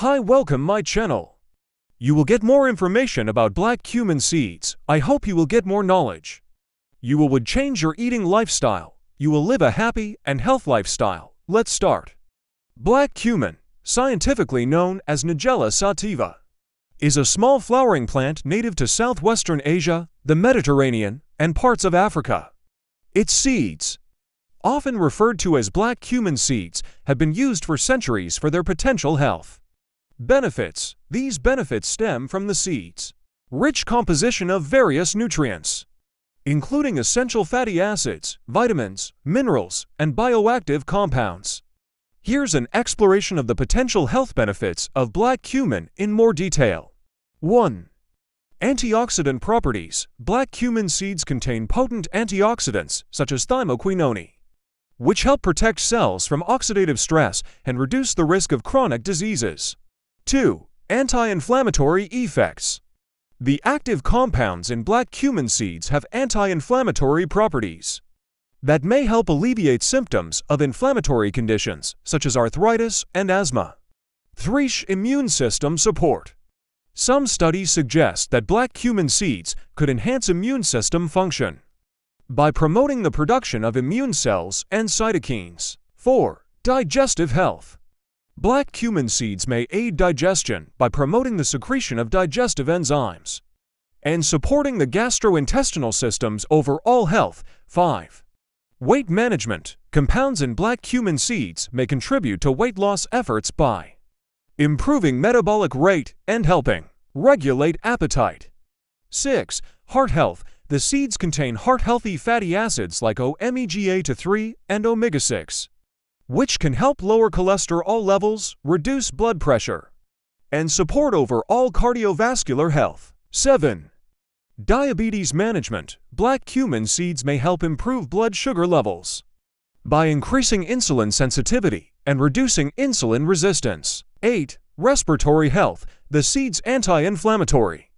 Hi, welcome my channel. You will get more information about black cumin seeds. I hope you will get more knowledge. You will would change your eating lifestyle. You will live a happy and health lifestyle. Let's start. Black cumin, scientifically known as Nigella sativa, is a small flowering plant native to southwestern Asia, the Mediterranean, and parts of Africa. Its seeds, often referred to as black cumin seeds, have been used for centuries for their potential health. Benefits These benefits stem from the seeds. Rich composition of various nutrients, including essential fatty acids, vitamins, minerals, and bioactive compounds. Here's an exploration of the potential health benefits of black cumin in more detail. 1. Antioxidant properties. Black cumin seeds contain potent antioxidants such as thymoquinone, which help protect cells from oxidative stress and reduce the risk of chronic diseases. 2. Anti-inflammatory effects. The active compounds in black cumin seeds have anti-inflammatory properties that may help alleviate symptoms of inflammatory conditions such as arthritis and asthma. 3. Immune system support. Some studies suggest that black cumin seeds could enhance immune system function by promoting the production of immune cells and cytokines. 4. Digestive health. Black cumin seeds may aid digestion by promoting the secretion of digestive enzymes and supporting the gastrointestinal system's overall health. 5. Weight management. Compounds in black cumin seeds may contribute to weight loss efforts by improving metabolic rate and helping regulate appetite. 6. Heart health. The seeds contain heart-healthy fatty acids like omega-3 and omega-6 which can help lower cholesterol levels, reduce blood pressure, and support overall cardiovascular health. 7. Diabetes management. Black cumin seeds may help improve blood sugar levels by increasing insulin sensitivity and reducing insulin resistance. 8. Respiratory health. The seed's anti-inflammatory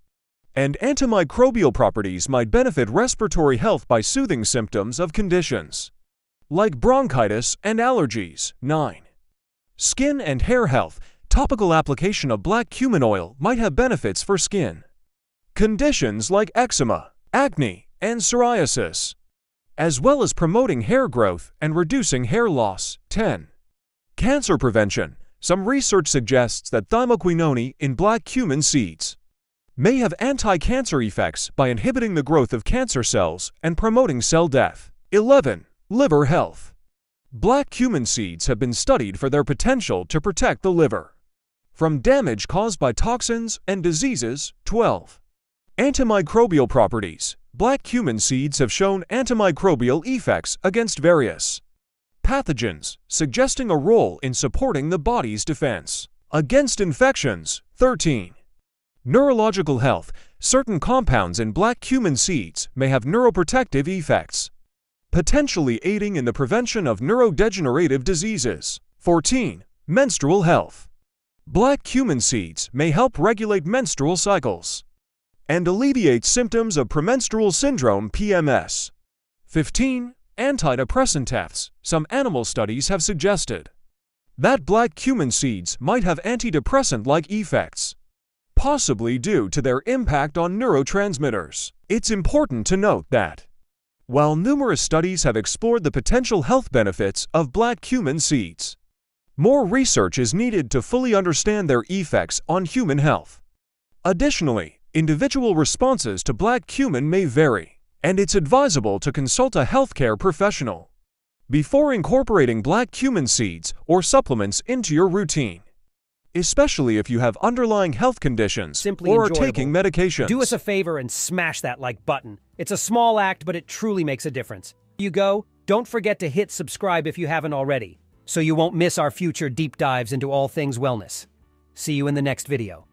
and antimicrobial properties might benefit respiratory health by soothing symptoms of conditions like bronchitis and allergies. 9. Skin and hair health. Topical application of black cumin oil might have benefits for skin. Conditions like eczema, acne, and psoriasis, as well as promoting hair growth and reducing hair loss. 10. Cancer prevention. Some research suggests that thymoquinone in black cumin seeds may have anti-cancer effects by inhibiting the growth of cancer cells and promoting cell death. 11. Liver health. Black cumin seeds have been studied for their potential to protect the liver from damage caused by toxins and diseases. 12. Antimicrobial properties. Black cumin seeds have shown antimicrobial effects against various pathogens, suggesting a role in supporting the body's defense against infections. 13. Neurological health. Certain compounds in black cumin seeds may have neuroprotective effects potentially aiding in the prevention of neurodegenerative diseases. 14. Menstrual health. Black cumin seeds may help regulate menstrual cycles and alleviate symptoms of premenstrual syndrome PMS. 15. Antidepressant effects. Some animal studies have suggested that black cumin seeds might have antidepressant-like effects, possibly due to their impact on neurotransmitters. It's important to note that while numerous studies have explored the potential health benefits of black cumin seeds, more research is needed to fully understand their effects on human health. Additionally, individual responses to black cumin may vary, and it's advisable to consult a healthcare professional before incorporating black cumin seeds or supplements into your routine especially if you have underlying health conditions Simply or enjoyable. are taking medications. Do us a favor and smash that like button. It's a small act, but it truly makes a difference. You go, don't forget to hit subscribe if you haven't already, so you won't miss our future deep dives into all things wellness. See you in the next video.